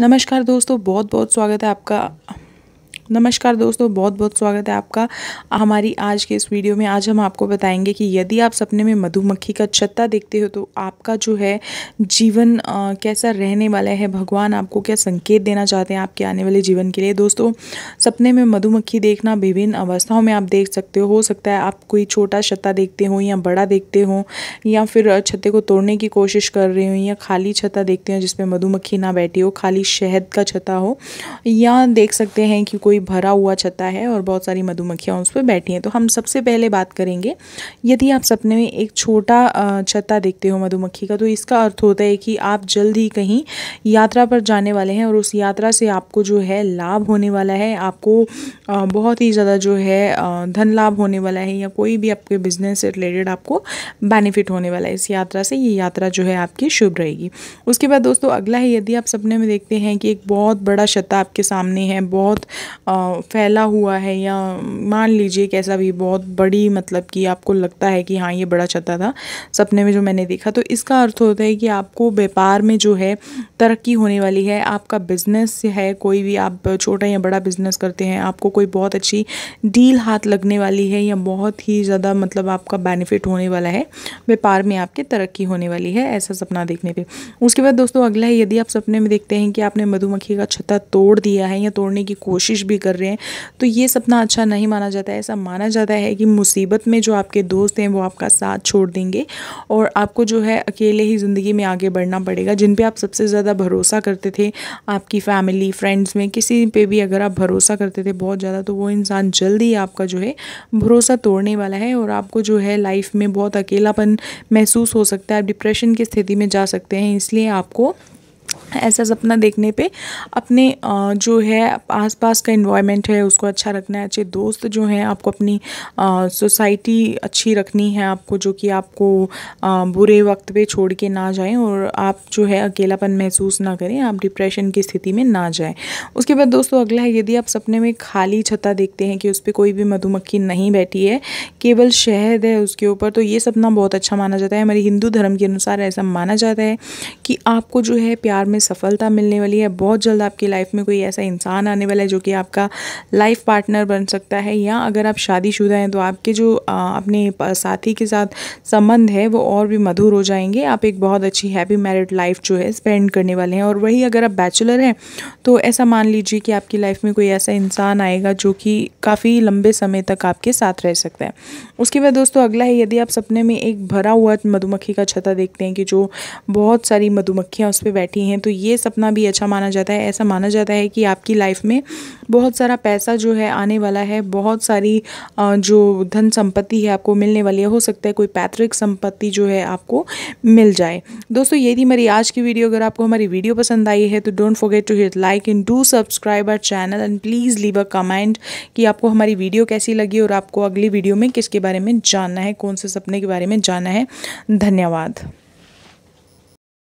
नमस्कार दोस्तों बहुत बहुत स्वागत है आपका नमस्कार दोस्तों बहुत बहुत स्वागत है आपका हमारी आज के इस वीडियो में। आज हम आपको बताएँगे कि यदि आप सपने में मधुमक्खी का छत्ता देखते हो तो आपका जो है जीवन आ, कैसा रहने वाला है? भगवान आपको क्या संकेत देना चाहते हैं आपके आने वाले जीवन के लिए? दोस्तों सपने में मधुमक्खी देखना विभिन्न अवस्थाओं में आप देख सकते हो। हो सकता है आप कोई छोटा छत्ता देखते हो या बड़ा देखते हो या फिर छत्ते को तोड़ने की कोशिश कर रहे हो या खाली छत्ता देखते हो जिसमें मधुमक्खी ना बैठी हो खाली शहद का छत्ता हो। या देख सकते हैं कि कोई भरा हुआ छत्ता है और बहुत सारी मधुमक्खियाँ उस पर बैठी हैं। तो हम सबसे पहले बात करेंगे, यदि आप सपने में एक छोटा छत्ता देखते हो मधुमक्खी का तो इसका अर्थ होता है कि आप जल्द ही कहीं यात्रा पर जाने वाले हैं और उस यात्रा से आपको जो है लाभ होने वाला है, आपको बहुत ही ज़्यादा जो है धन लाभ होने वाला है या कोई भी आपके बिज़नेस से रिलेटेड आपको बेनिफिट होने वाला है। इस यात्रा से ये यात्रा जो है आपकी शुभ रहेगी। उसके बाद दोस्तों, अगला है, यदि आप सपने में देखते हैं कि एक बहुत बड़ा छत्ता आपके सामने है, बहुत फैला हुआ है या मान लीजिए कैसा भी बहुत बड़ी मतलब कि आपको लगता है कि हाँ ये बड़ा छत्ता था, सपने में जो मैंने देखा तो इसका अर्थ होता है कि आपको व्यापार में जो है तरक्की होने वाली है, आपका बिज़नेस है, कोई भी आप छोटा या बड़ा बिज़नेस करते हैं, आपको कोई बहुत अच्छी डील हाथ लगने वाली है या बहुत ही ज़्यादा मतलब आपका बेनिफिट होने वाला है, व्यापार में आपकी तरक्की होने वाली है, ऐसा सपना देखने पे। उसके बाद दोस्तों, अगला है, यदि आप सपने में देखते हैं कि आपने मधुमक्खी का छत्ता तोड़ दिया है या तोड़ने की कोशिश भी कर रहे हैं। तो ये सपना अच्छा नहीं माना जाता है। ऐसा माना जाता है कि मुसीबत में जो आपके दोस्त हैं, वो आपका साथ छोड़ देंगे और आपको जो है अकेले ही ज़िंदगी में आगे बढ़ना पड़ेगा, जिन पे आप सबसे ज़्यादा भरोसा करते थे, आपकी फैमिली, फ्रेंड्स में, किसी पे भी अगर आप भरोसा करते थे बहुत ज़्यादा तो वो इंसान जल्दी आपका जो है भरोसा तोड़ने वाला है और आपको जो है लाइफ में बहुत अकेलापन महसूस हो सकता है। आप डिप्रेशन की स्थिति में जा सकते हैं, इसलिए आपको ऐसा सपना देखने पे अपने जो है, आसपास का इन्वायरमेंट है, उसको अच्छा रखना है, अच्छे दोस्त जो हैं, आपको अपनी सोसाइटी अच्छी रखनी है आपको, जो कि आपको बुरे वक्त पे छोड़ के ना जाएँ और आप जो है अकेलापन महसूस ना करें, आप डिप्रेशन की स्थिति में ना जाएँ। उसके बाद दोस्तों, अगला है, यदि आप सपने में खाली छत्ता देखते हैं कि उस पर कोई भी मधुमक्खी नहीं बैठी है, केवल शहद है उसके ऊपर तो ये सपना बहुत अच्छा माना जाता है। हमारे हिंदू धर्म के अनुसार ऐसा माना जाता है कि आपको जो है प्यार में सफलता मिलने वाली है। बहुत जल्द आपकी लाइफ में कोई ऐसा इंसान आने वाला है जो कि आपका लाइफ पार्टनर बन सकता है या अगर आप शादीशुदा हैं तो आपके जो अपने साथी के साथ संबंध है वो और भी मधुर हो जाएँगे। आप एक बहुत अच्छी हैप्पी मैरिड लाइफ जो है स्पेंड करने वाले हैं। और वही अगर आप बैचलर हैं तो ऐसा मान लीजिए कि आपकी लाइफ में कोई ऐसा इंसान आएगा जो कि काफ़ी लंबे समय तक आपके साथ रह सकता है। उसके बाद दोस्तों, अगला है यदि आप सपने में एक भरा हुआ मधुमक्खी का छता देखते हैं कि जो बहुत सारी मधुमक्खियाँ उस पर बैठी हैं तो तो ये सपना भी अच्छा माना जाता है। ऐसा माना जाता है कि आपकी लाइफ में बहुत सारा पैसा जो है आने वाला है, बहुत सारी जो धन संपत्ति है आपको मिलने वाली है, हो सकता है कोई पैतृक संपत्ति जो है आपको मिल जाए। दोस्तों, ये थी मेरी आज की वीडियो अगर आपको हमारी वीडियो पसंद आई है तो don't forget to hit like and do subscribe our channel and please leave a comment कि आपको हमारी वीडियो कैसी लगी और आपको अगली वीडियो में किसके बारे में जानना है, कौन से सपने के बारे में जानना है। धन्यवाद।